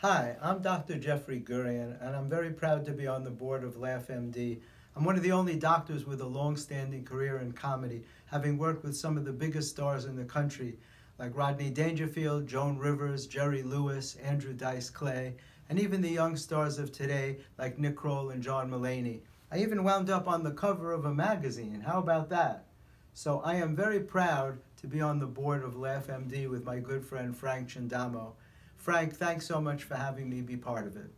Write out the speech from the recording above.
Hi, I'm Dr. Jeffrey Gurian, and I'm very proud to be on the board of LaughMD. I'm one of the only doctors with a long standing career in comedy, having worked with some of the biggest stars in the country, like Rodney Dangerfield, Joan Rivers, Jerry Lewis, Andrew Dice Clay, and even the young stars of today, like Nick Kroll and John Mulaney. I even wound up on the cover of a magazine. How about that? So I am very proud to be on the board of LaughMD with my good friend Frank Chindamo. Frank, thanks so much for having me be part of it.